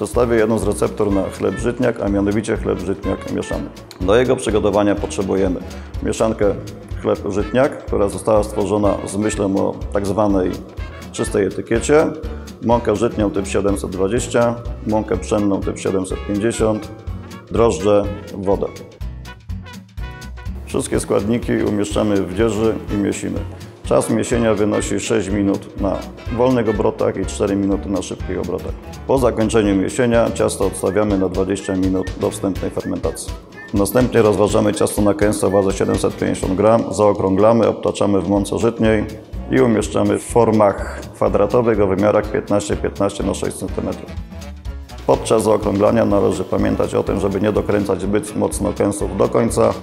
Przedstawię jedną z receptur na chleb żytniak, a mianowicie chleb żytniak mieszany. Do jego przygotowania potrzebujemy mieszankę chleb żytniak, która została stworzona z myślą o tak zwanej czystej etykiecie, mąkę żytnią typ 720, mąkę pszenną typ 750, drożdże, wodę. Wszystkie składniki umieszczamy w dzieży i miesimy. Czas miesienia wynosi 6 minut na wolnych obrotach i 4 minuty na szybkich obrotach. Po zakończeniu miesienia ciasto odstawiamy na 20 minut do wstępnej fermentacji. Następnie rozważamy ciasto na kęsce o wadze 750 g, zaokrąglamy, obtaczamy w mące żytniej i umieszczamy w formach kwadratowych o wymiarach 15-15 na 6 cm. Podczas zaokrąglania należy pamiętać o tym, żeby nie dokręcać zbyt mocno kęsów do końca,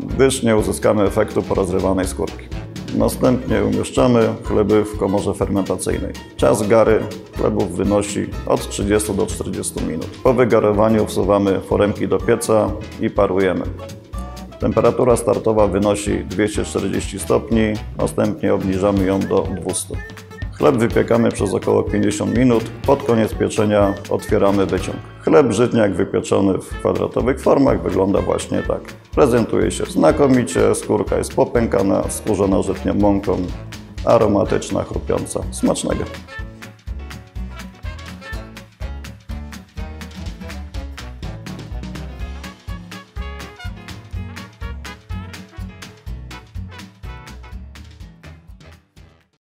gdyż nie uzyskamy efektu porozrywanej skórki. Następnie umieszczamy chleby w komorze fermentacyjnej. Czas gary chlebów wynosi od 30 do 40 minut. Po wygarowaniu wsuwamy foremki do pieca i parujemy. Temperatura startowa wynosi 240 stopni, następnie obniżamy ją do 200. Chleb wypiekamy przez około 50 minut. Pod koniec pieczenia otwieramy wyciąg. Chleb żytniak wypieczony w kwadratowych formach wygląda właśnie tak. Prezentuje się znakomicie, skórka jest popękana, skórzona żytnią mąką, aromatyczna, chrupiąca. Smacznego!